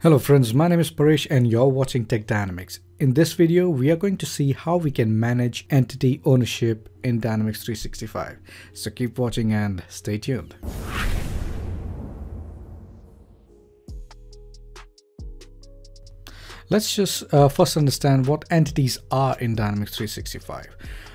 Hello friends, my name is Paresh and you're watching Tech Dynamics. In this video, we are going to see how we can manage entity ownership in Dynamics 365. So keep watching and stay tuned. Let's just uh, first understand what entities are in Dynamics 365.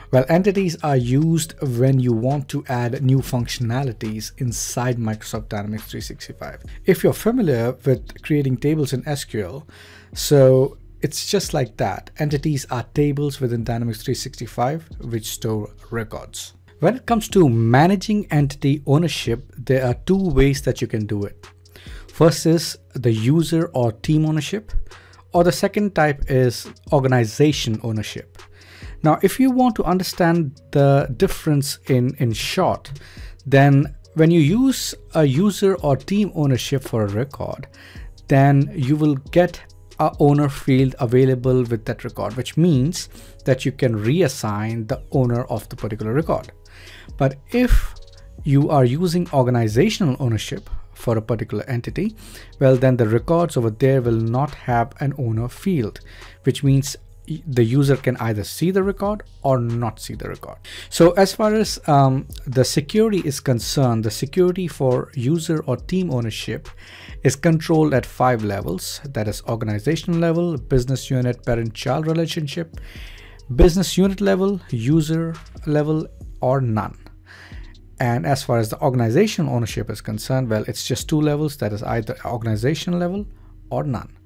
Well, entities are used when you want to add new functionalities inside Microsoft Dynamics 365. If you're familiar with creating tables in SQL, so it's just like that. Entities are tables within Dynamics 365 which store records. When it comes to managing entity ownership, there are two ways that you can do it. First is the user or team ownership, or the second type is organization ownership. Now, if you want to understand the difference in, in short, then when you use a user or team ownership for a record, then you will get a owner field available with that record, which means that you can reassign the owner of the particular record. But if you are using organizational ownership for a particular entity, well, then the records over there will not have an owner field, which means the user can either see the record or not see the record. So as far as um, the security is concerned, the security for user or team ownership is controlled at five levels. That is organizational level, business unit, parent-child relationship, business unit level, user level, or none. And as far as the organization ownership is concerned, well, it's just two levels. That is either organization level or none.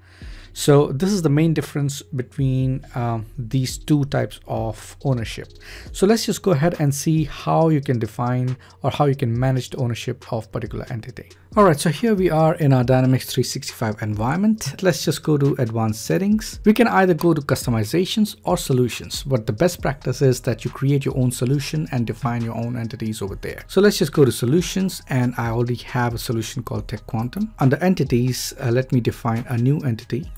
So this is the main difference between um, these two types of ownership. So let's just go ahead and see how you can define or how you can manage the ownership of particular entity. All right, so here we are in our Dynamics 365 environment. Let's just go to advanced settings. We can either go to customizations or solutions, but the best practice is that you create your own solution and define your own entities over there. So let's just go to solutions and I already have a solution called Tech Quantum. Under entities, uh, let me define a new entity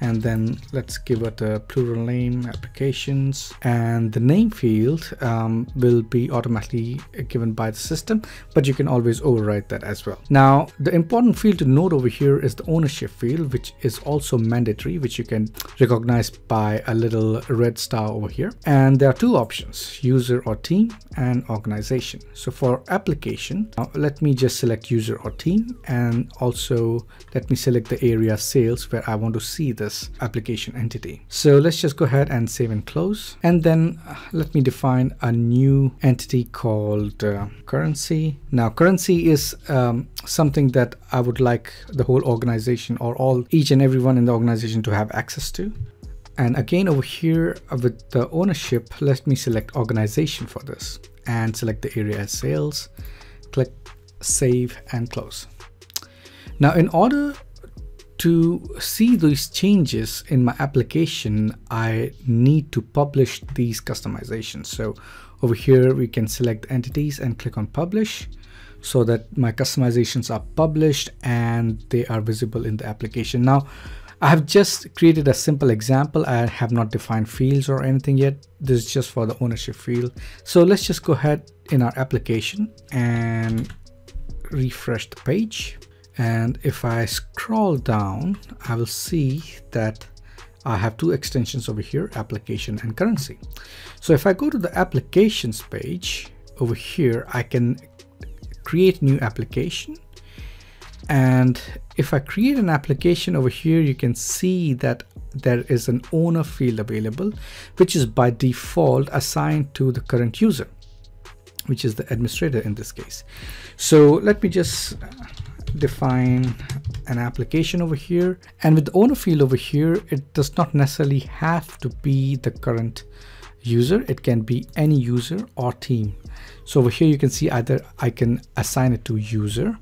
and then let's give it a plural name applications. And the name field um, will be automatically given by the system but you can always override that as well. Now the important field to note over here is the ownership field which is also mandatory which you can recognize by a little red star over here. And there are two options user or team and organization. So for application let me just select user or team and also let me select the area sales where I want to see the this application entity. So let's just go ahead and save and close. And then uh, let me define a new entity called uh, currency. Now currency is um, something that I would like the whole organization or all each and everyone in the organization to have access to. And again over here with the ownership, let me select organization for this and select the area as sales, click save and close. Now in order to see these changes in my application, I need to publish these customizations. So over here, we can select entities and click on publish so that my customizations are published and they are visible in the application. Now, I have just created a simple example. I have not defined fields or anything yet. This is just for the ownership field. So let's just go ahead in our application and refresh the page and if I scroll down I will see that I have two extensions over here application and currency. So if I go to the applications page over here I can create new application. And if I create an application over here you can see that there is an owner field available which is by default assigned to the current user which is the administrator in this case. So let me just define an application over here. And with the owner field over here it does not necessarily have to be the current user. It can be any user or team. So over here you can see either I can assign it to user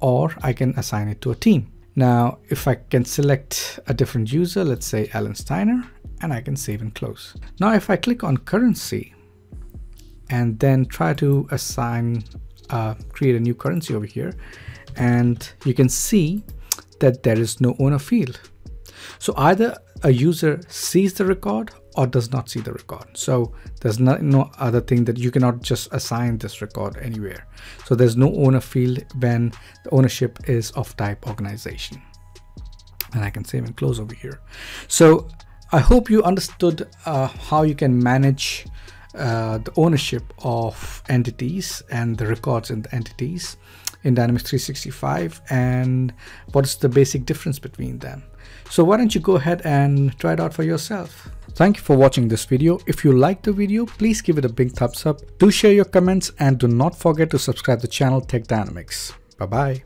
or I can assign it to a team. Now if I can select a different user let's say Alan Steiner and I can save and close. Now if I click on currency and then try to assign uh, create a new currency over here and you can see that there is no owner field. So either a user sees the record or does not see the record. So there's no, no other thing that you cannot just assign this record anywhere. So there's no owner field when the ownership is of type organization. And I can save and close over here. So I hope you understood uh, how you can manage uh, the ownership of entities and the records in the entities in Dynamics 365 and what's the basic difference between them. So why don't you go ahead and try it out for yourself. Thank you for watching this video. If you liked the video, please give it a big thumbs up. Do share your comments and do not forget to subscribe to the channel Tech Dynamics. Bye bye.